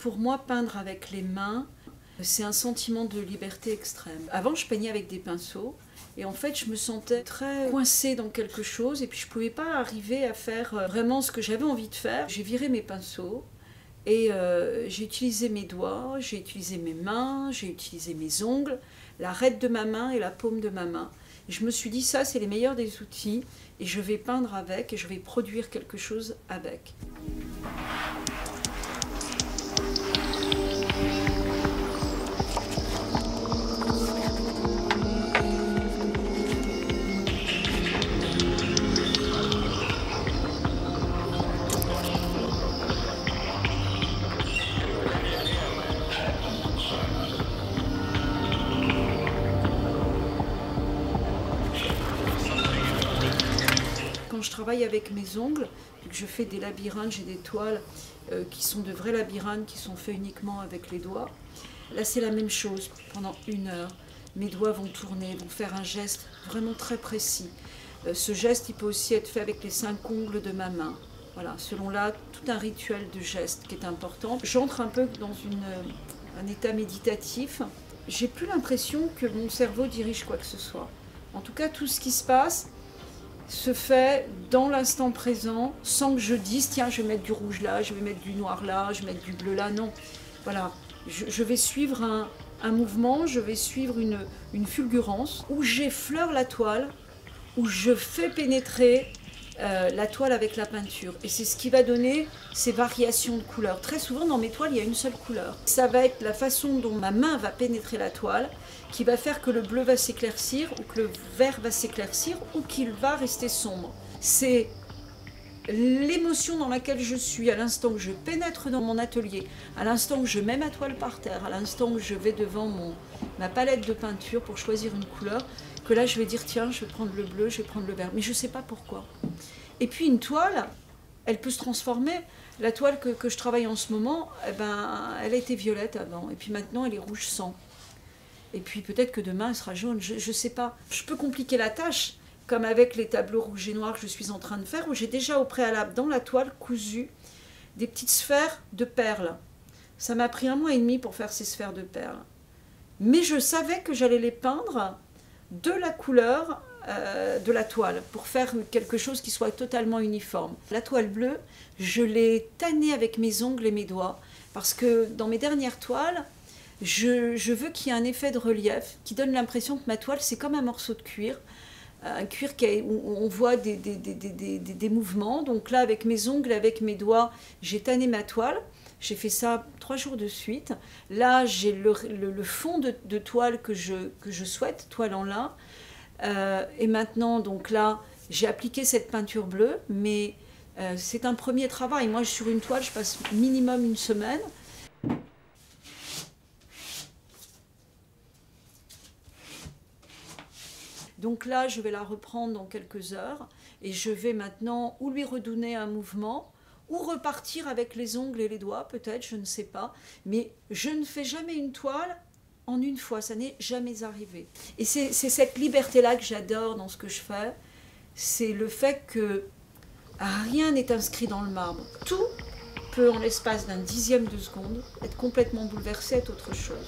Pour moi, peindre avec les mains, c'est un sentiment de liberté extrême. Avant, je peignais avec des pinceaux. Et en fait, je me sentais très coincée dans quelque chose et puis je ne pouvais pas arriver à faire euh, vraiment ce que j'avais envie de faire. J'ai viré mes pinceaux et euh, j'ai utilisé mes doigts, j'ai utilisé mes mains, j'ai utilisé mes ongles, l'arête de ma main et la paume de ma main. Et je me suis dit, ça, c'est les meilleurs des outils et je vais peindre avec et je vais produire quelque chose avec. Je travaille avec mes ongles, que je fais des labyrinthes, j'ai des toiles euh, qui sont de vrais labyrinthes, qui sont faits uniquement avec les doigts. Là, c'est la même chose. Pendant une heure, mes doigts vont tourner, vont faire un geste vraiment très précis. Euh, ce geste, il peut aussi être fait avec les cinq ongles de ma main. Voilà, selon là, tout un rituel de geste qui est important. J'entre un peu dans une, un état méditatif. J'ai plus l'impression que mon cerveau dirige quoi que ce soit. En tout cas, tout ce qui se passe, se fait dans l'instant présent, sans que je dise, tiens, je vais mettre du rouge là, je vais mettre du noir là, je vais mettre du bleu là. Non, voilà, je, vais suivre un, mouvement, je vais suivre une, une fulgurance, où j'effleure la toile, où je fais pénétrer euh, la toile avec la peinture. Et c'est ce qui va donner ces variations de couleurs. Très souvent, dans mes toiles, il y a une seule couleur. Ça va être la façon dont ma main va pénétrer la toile qui va faire que le bleu va s'éclaircir ou que le vert va s'éclaircir ou qu'il va rester sombre. C'est l'émotion dans laquelle je suis à l'instant que je pénètre dans mon atelier, à l'instant que je mets ma toile par terre, à l'instant que je vais devant ma palette de peinture pour choisir une couleur, que là je vais dire tiens, je vais prendre le bleu, je vais prendre le vert. Mais je ne sais pas pourquoi. Et puis une toile, elle peut se transformer. La toile que, je travaille en ce moment, eh ben, elle a été violette avant, et puis maintenant elle est rouge sang. Et puis peut-être que demain elle sera jaune, je ne sais pas. Je peux compliquer la tâche, comme avec les tableaux rouges et noirs que je suis en train de faire, où j'ai déjà au préalable dans la toile cousu des petites sphères de perles. Ça m'a pris un mois et demi pour faire ces sphères de perles. Mais je savais que j'allais les peindre de la couleur euh, de la toile pour faire quelque chose qui soit totalement uniforme. La toile bleue, je l'ai tannée avec mes ongles et mes doigts parce que dans mes dernières toiles, je, veux qu'il y ait un effet de relief qui donne l'impression que ma toile, c'est comme un morceau de cuir. Un cuir où on voit des, des, mouvements. Donc là, avec mes ongles, avec mes doigts, j'ai tanné ma toile. J'ai fait ça trois jours de suite. Là, j'ai le, fond de, toile que je, que je souhaite, toile en lin. Euh, et maintenant, donc là, j'ai appliqué cette peinture bleue, mais euh, c'est un premier travail. Moi, sur une toile, je passe minimum une semaine. Donc là, je vais la reprendre dans quelques heures et je vais maintenant ou lui redonner un mouvement ou repartir avec les ongles et les doigts, peut-être, je ne sais pas. Mais je ne fais jamais une toile en une fois, ça n'est jamais arrivé. Et c'est cette liberté-là que j'adore dans ce que je fais, c'est le fait que rien n'est inscrit dans le marbre. Tout peut, en l'espace d'un dixième de seconde, être complètement bouleversé, être autre chose.